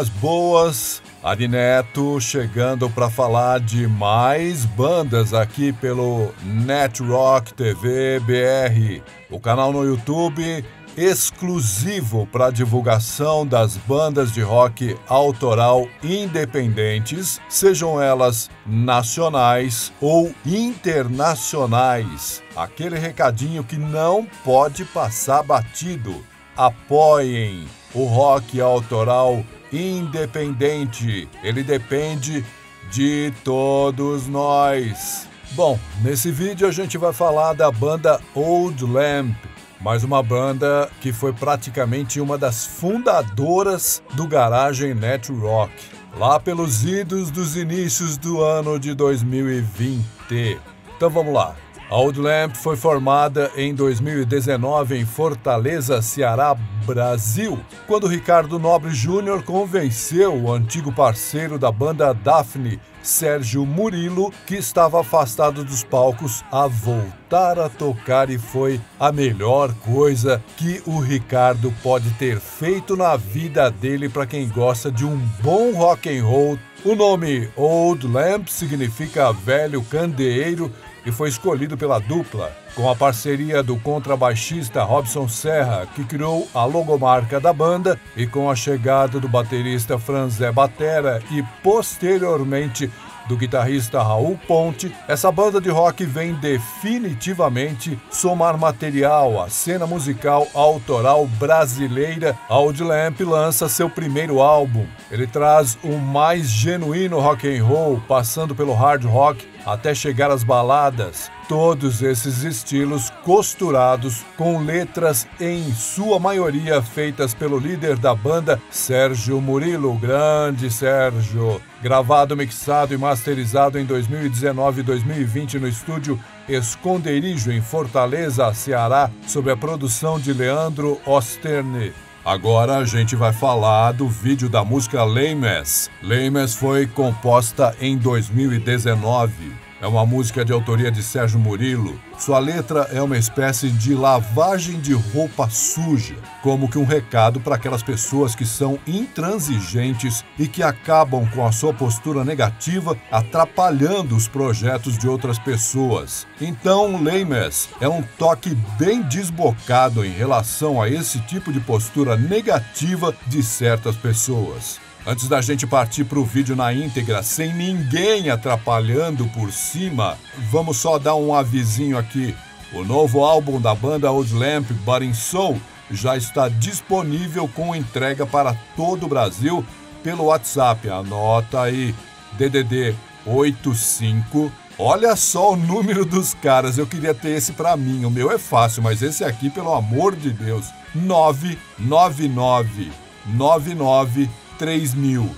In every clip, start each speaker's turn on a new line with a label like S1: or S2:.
S1: as boas? Ari Neto chegando para falar de mais bandas aqui pelo Net Rock TV BR, o canal no YouTube exclusivo para divulgação das bandas de rock autoral independentes, sejam elas nacionais ou internacionais. Aquele recadinho que não pode passar batido. Apoiem o rock autoral independente. Ele depende de todos nós. Bom, nesse vídeo a gente vai falar da banda Old Lamp mais uma banda que foi praticamente uma das fundadoras do Garagem Net Rock, lá pelos idos dos inícios do ano de 2020. Então vamos lá. A Old Lamp foi formada em 2019 em Fortaleza, Ceará, Brasil, quando Ricardo Nobre Júnior convenceu o antigo parceiro da banda Daphne, Sérgio Murilo, que estava afastado dos palcos, a voltar a tocar e foi a melhor coisa que o Ricardo pode ter feito na vida dele para quem gosta de um bom rock and roll. O nome Old Lamp significa velho candeeiro e foi escolhido pela dupla, com a parceria do contrabaixista Robson Serra, que criou a logomarca da banda, e com a chegada do baterista Franzé Batera e posteriormente do guitarrista Raul Ponte, essa banda de rock vem definitivamente somar material à cena musical autoral brasileira. Audi Lamp lança seu primeiro álbum. Ele traz o mais genuíno rock and roll, passando pelo hard rock até chegar às baladas. Todos esses estilos costurados com letras em sua maioria feitas pelo líder da banda, Sérgio Murilo, grande Sérgio. Gravado, mixado e masterizado em 2019 e 2020 no estúdio Esconderijo em Fortaleza, Ceará, sob a produção de Leandro Osterne. Agora a gente vai falar do vídeo da música Lames. Lames foi composta em 2019. É uma música de autoria de Sérgio Murilo. Sua letra é uma espécie de lavagem de roupa suja, como que um recado para aquelas pessoas que são intransigentes e que acabam com a sua postura negativa, atrapalhando os projetos de outras pessoas. Então, Leimes é um toque bem desbocado em relação a esse tipo de postura negativa de certas pessoas. Antes da gente partir para o vídeo na íntegra, sem ninguém atrapalhando por cima, vamos só dar um avisinho aqui. O novo álbum da banda Old Lamp, Budding Soul, já está disponível com entrega para todo o Brasil pelo WhatsApp. Anota aí, DDD 85. Olha só o número dos caras, eu queria ter esse para mim. O meu é fácil, mas esse aqui, pelo amor de Deus, 999 99 3 mil.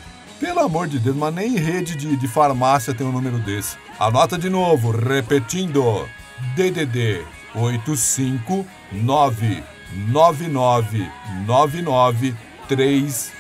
S1: Pelo amor de Deus, mas nem rede de, de farmácia tem um número desse. Anota de novo, repetindo. DDD 8599999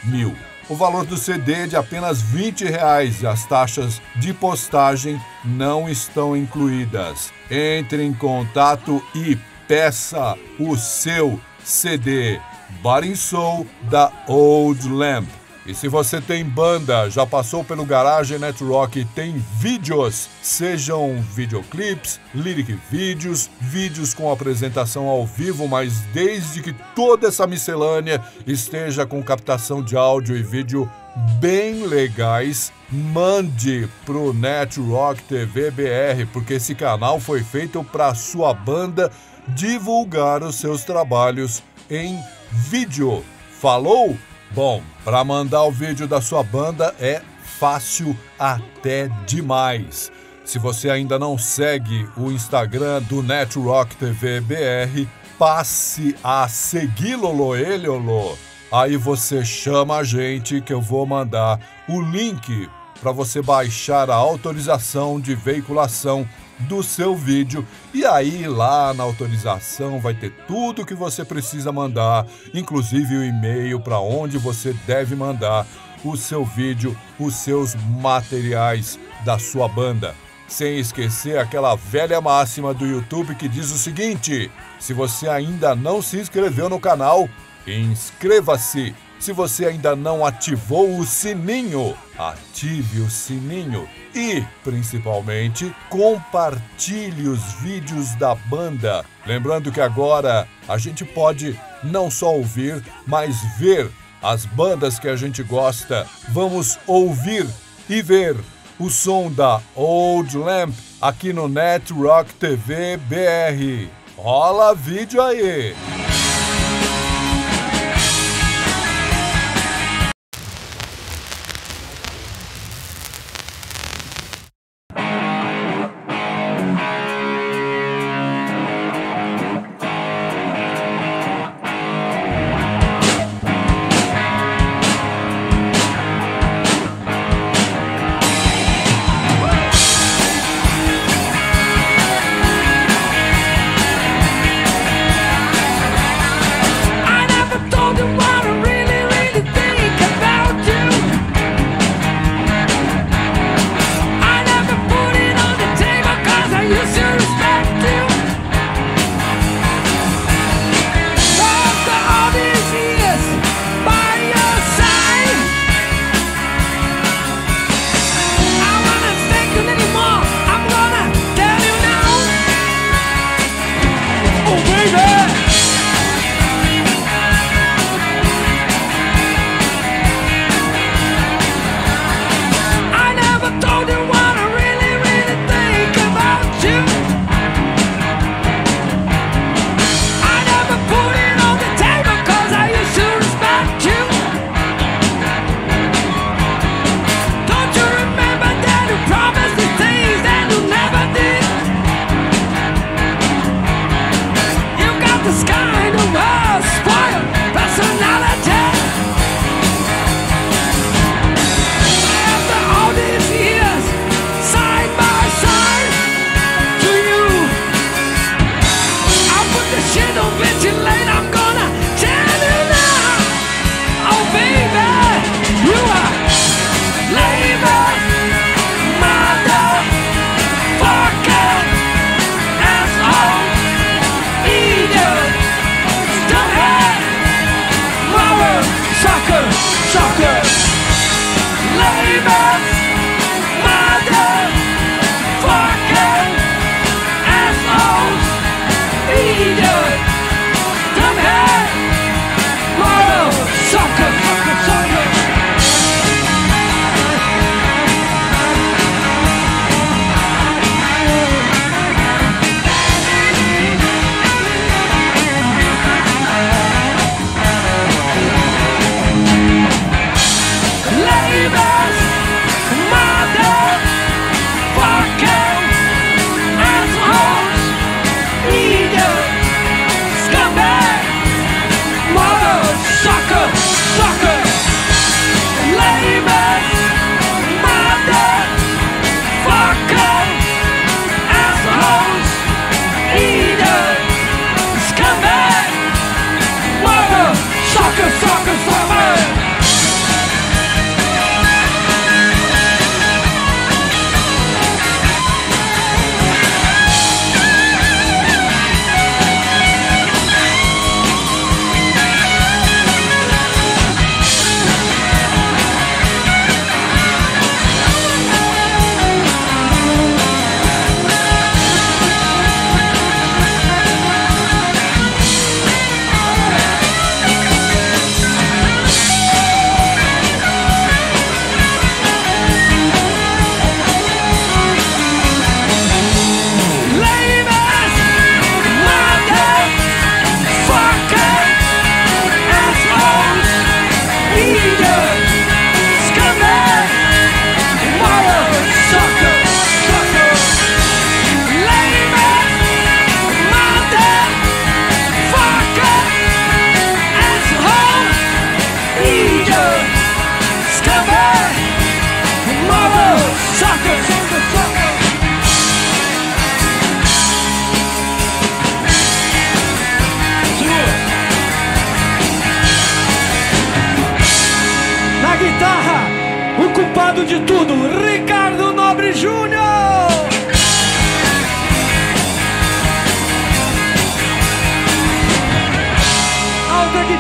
S1: mil. O valor do CD é de apenas 20 reais e as taxas de postagem não estão incluídas. Entre em contato e peça o seu CD Barin Soul da Old Lamp. E se você tem banda, já passou pelo Garage Net Rock e tem vídeos, sejam videoclips, lyric vídeos, vídeos com apresentação ao vivo, mas desde que toda essa miscelânea esteja com captação de áudio e vídeo bem legais, mande pro Net TV BR, porque esse canal foi feito para sua banda divulgar os seus trabalhos em vídeo. Falou? Bom, para mandar o vídeo da sua banda é fácil até demais. Se você ainda não segue o Instagram do Netrock TV BR, passe a segui-lo, elho Aí você chama a gente que eu vou mandar o link para você baixar a autorização de veiculação do seu vídeo. E aí, lá na autorização, vai ter tudo que você precisa mandar, inclusive o e-mail para onde você deve mandar o seu vídeo, os seus materiais da sua banda. Sem esquecer aquela velha máxima do YouTube que diz o seguinte: se você ainda não se inscreveu no canal, inscreva-se.
S2: Se você ainda não ativou o sininho, ative o sininho e, principalmente, compartilhe os vídeos da banda. Lembrando que agora a gente pode não só ouvir, mas ver as bandas que a gente gosta. Vamos ouvir e ver o som da Old Lamp aqui no Net Rock TV BR. Rola vídeo aí!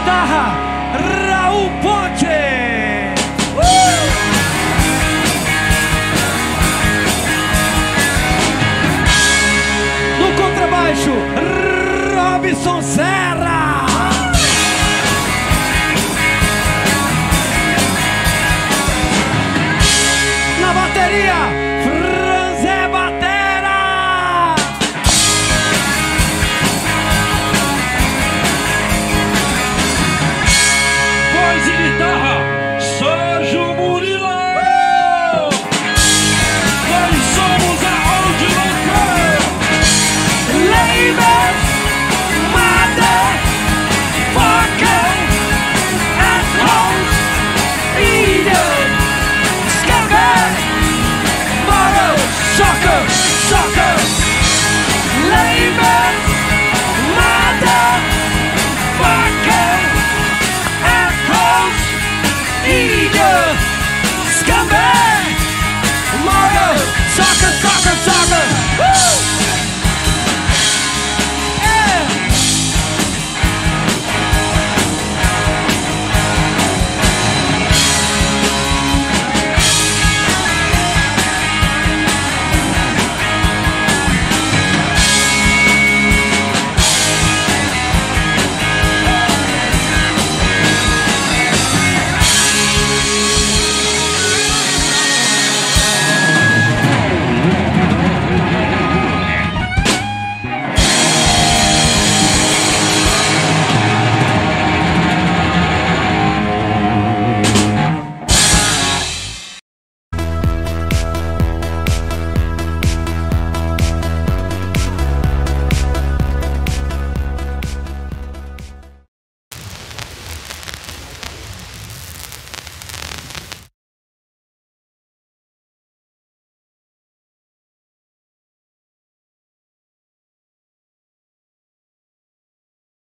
S3: guitarra, Raul Ponte. Uh! No contrabaixo, Robson Sérgio.